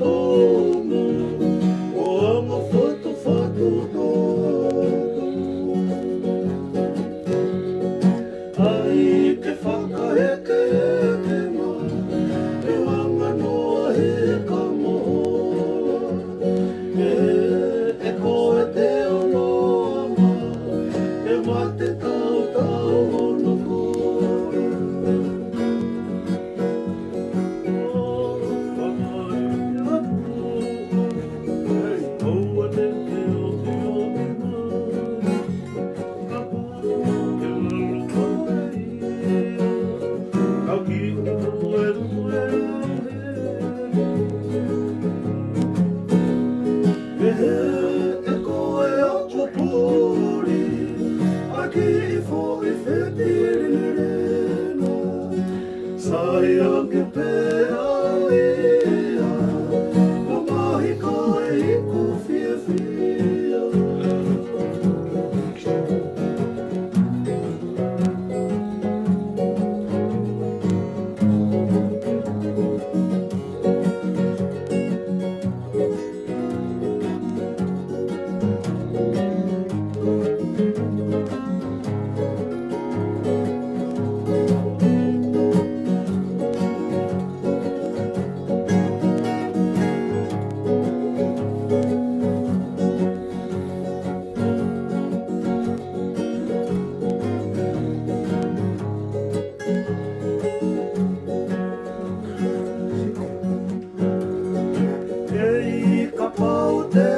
e Yoga Bell. the